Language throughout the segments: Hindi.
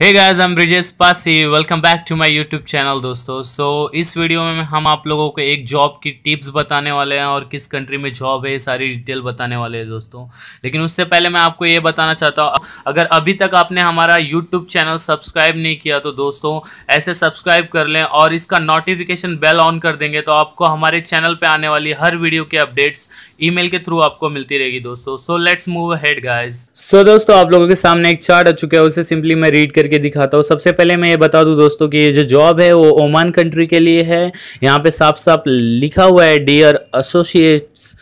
Hey guys I am Brijesh Pasi welcome back to my YouTube channel दोस्तों. सो so, इस वीडियो में हम आप लोगों को एक जॉब की टिप्स बताने वाले हैं और किस कंट्री में जॉब है सारी डिटेल बताने वाले हैं दोस्तों. लेकिन उससे पहले मैं आपको ये बताना चाहता हूँ अगर अभी तक आपने हमारा यूट्यूब चैनल सब्सक्राइब नहीं किया तो दोस्तों ऐसे सब्सक्राइब कर लें और इसका नोटिफिकेशन बेल ऑन कर देंगे तो आपको हमारे चैनल पर आने वाली हर वीडियो के अपडेट्स ईमेल के थ्रू आपको मिलती रहेगी दोस्तों. So let's move head guys so दोस्तों आप लोगों के सामने एक चार्ट आ चुका है उसे सिंपली मैं रीड करके दिखाता हूँ। सबसे पहले मैं ये बता दूँ दोस्तों कि ये जो जॉब है, वो ओमान कंट्री के लिए है। यहाँ पे साफ़ साफ़ लिखा हुआ है dear associates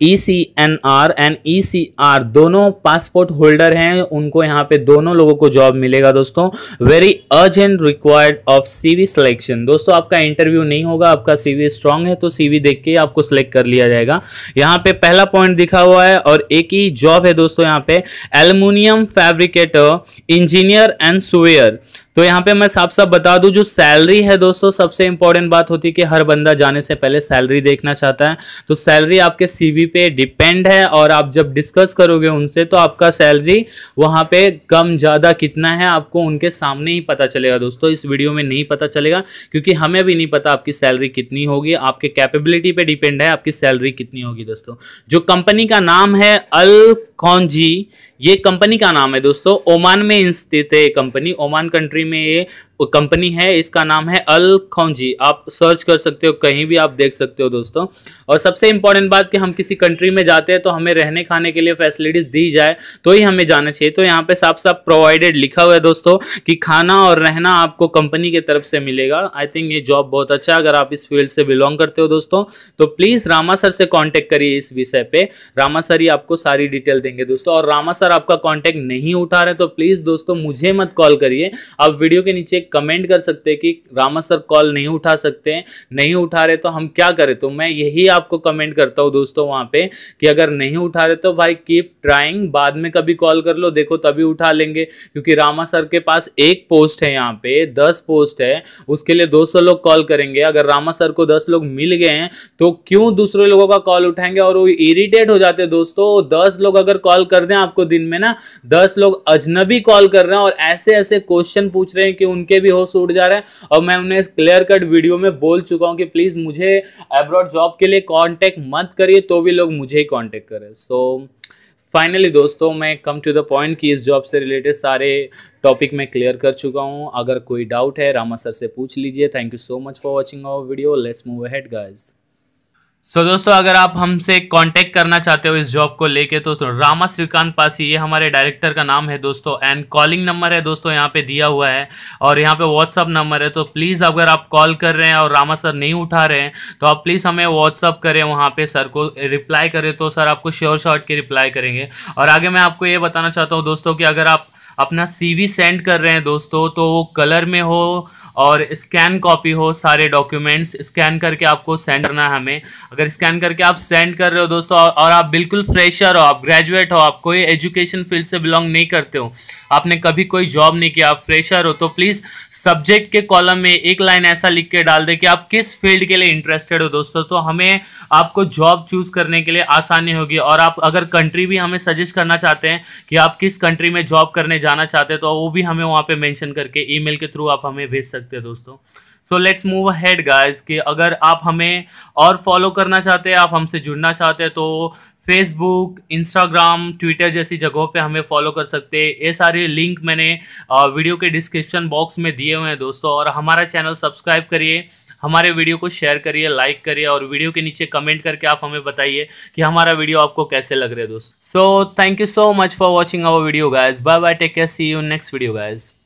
E C N R and E C R दोनों पासपोर्ट होल्डर हैं। उनको यहाँ पे दोनों लोगों को जॉब मिलेगा दोस्तों। Very urgent required of CV selection दोस्तों, आपका इंटरव्यू नहीं होगा, आपका सीवी स्ट्रांग है तो सीवी देख के आपको सिलेक्ट कर लिया जाएगा। यहाँ पे पहला पॉइंट दिखा हुआ है और एक ही जॉब है दोस्तों यहाँ पे। Aluminium fabricator engineer and surveyor तो यहाँ पे मैं साफ़ साफ़ बता दूँ, जो सैलरी है दोस्तों, सबसे इंपॉर्टेंट बात होती है कि हर बंदा जाने से पहले सैलरी देखना चाहता है। तो सैलरी आपके सीवी पे डिपेंड है और आप जब डिस्कस करोगे उनसे तो आपका सैलरी वहाँ पे कम, ज़्यादा कितना है, आपको उनके सामने ही पता चलेगा दोस्तों। इस वीडियो में नहीं पता चलेगा, क्योंकि हमें भी नहीं पता आपकी सैलरी कितनी होगी, आपके कैपेबिलिटी पे डिपेंड है आपकी सैलरी कितनी होगी दोस्तों। जो कंपनी का नाम है अल कौनजी ये कंपनी का नाम है दोस्तों, ओमान में स्थित है कंपनी ओमान कंट्री में ये कंपनी है, इसका नाम है अल खौजी। आप सर्च कर सकते हो, कहीं भी आप देख सकते हो दोस्तों। और सबसे इंपॉर्टेंट बात कि हम किसी कंट्री में जाते हैं तो हमें रहने खाने के लिए फैसिलिटीज़ दी जाए तो ही हमें जाना चाहिए। तो यहाँ पे साफ़ साफ़ प्रोवाइडेड लिखा हुआ है दोस्तों कि खाना और रहना आपको कंपनी की तरफ़ से मिलेगा। आई थिंक ये जॉब बहुत अच्छा है, अगर आप इस फ़ील्ड से बिलोंग करते हो दोस्तों तो प्लीज़ रामा सर से कॉन्टेक्ट करिए इस विषय पे। रामा सर ही आपको सारी डिटेल देंगे दोस्तों। और रामा सर आपका कॉन्टेक्ट नहीं उठा रहे तो प्लीज़ दोस्तों मुझे मत कॉल करिए। आप वीडियो के नीचे कमेंट कर सकते हैं कि रामा सर कॉल नहीं उठा सकते नहीं उठा रहे तो हम क्या करें? तो मैं यही आपको कमेंट करता हूँ दोस्तों वहाँ पे कि अगर नहीं उठा रहे तो भाई कीप ट्राइंग बाद में कभी कॉल कर लो, देखो तभी उठा लेंगे। क्योंकि रामा सर के पास एक पोस्ट है यहाँ पे, दस पोस्ट है, उसके लिए दो सौ लोग कॉल करेंगे। अगर रामा सर को दस लोग मिल गए हैं तो क्यों दूसरे लोगों का कॉल उठाएँगे? और वो इरिटेट हो जाते दोस्तों दस लोग अगर कॉल कर दें आपको दिन में ना, दस लोग अजनबी कॉल कर रहे हैं और ऐसे ऐसे क्वेश्चन पूछ रहे हैं कि उनके भी होश उड़ जा रहे हैं। और मैं उन्हें क्लियर कट वीडियो में बोल चुका हूँ कि प्लीज़ मुझे एब्रॉड जॉब के लिए कॉन्टेक्ट मत करिए तो भी लोग मुझे ही कॉन्टेक्ट करें। सो फाइनली दोस्तों, मैं कम टू द पॉइंट कि इस जॉब से रिलेटेड सारे टॉपिक मैं क्लियर कर चुका हूँ। अगर कोई डाउट है, रामा सर से पूछ लीजिए। Thank you so much for watching our video let's move head guys so so, दोस्तों अगर आप हमसे कांटेक्ट करना चाहते हो इस जॉब को लेके तो रामा श्रीकांत पासी ये हमारे डायरेक्टर का नाम है दोस्तों एंड कॉलिंग नंबर है दोस्तों यहाँ पे दिया हुआ है और यहाँ पे व्हाट्सअप नंबर है तो प्लीज़ अगर आप कॉल कर रहे हैं और रामा सर नहीं उठा रहे हैं तो आप प्लीज़ हमें व्हाट्सअप करें वहाँ पर सर को रिप्लाई करें तो सर आपको श्योर शॉर्ट की रिप्लाई करेंगे। और आगे मैं आपको ये बताना चाहता हूँ दोस्तों कि अगर आप अपना सीवी सेंड कर रहे हैं दोस्तों तो वो कलर में हो और स्कैन कॉपी हो सारे डॉक्यूमेंट्स स्कैन करके आपको सेंड करना है हमें। अगर स्कैन करके आप सेंड कर रहे हो दोस्तों, और आप बिल्कुल फ्रेशर हो, आप ग्रेजुएट हो, आप कोई एजुकेशन फ़ील्ड से बिलोंग नहीं करते हो, आपने कभी कोई जॉब नहीं किया, आप फ्रेशर हो तो प्लीज़ सब्जेक्ट के कॉलम में एक लाइन ऐसा लिख के डाल दे कि आप किस फ़ील्ड के लिए इंटरेस्टेड हो दोस्तों। तो हमें आपको जॉब चूज़ करने के लिए आसानी होगी। और आप अगर कंट्री भी हमें सजेस्ट करना चाहते हैं कि आप किस कंट्री में जॉब करने जाना चाहते हैं तो वो भी हमें वहाँ पे मेंशन करके ईमेल के थ्रू आप हमें भेज सकते हैं दोस्तों। So let's move head guys कि अगर आप हमें और फॉलो करना चाहते हैं, आप हमसे जुड़ना चाहते हैं तो फेसबुक इंस्टाग्राम ट्विटर जैसी जगहों पे हमें फॉलो कर सकते हैं। ये सारे लिंक मैंने वीडियो के डिस्क्रिप्शन बॉक्स में दिए हुए हैं दोस्तों, और हमारा चैनल सब्सक्राइब करिए, हमारे वीडियो को शेयर करिए लाइक करिए, और वीडियो के नीचे कमेंट करके आप हमें बताइए कि हमारा वीडियो आपको कैसे लग रहे हैं दोस्तों। So thank you so much for watching our video guys bye bye take care see you next video guys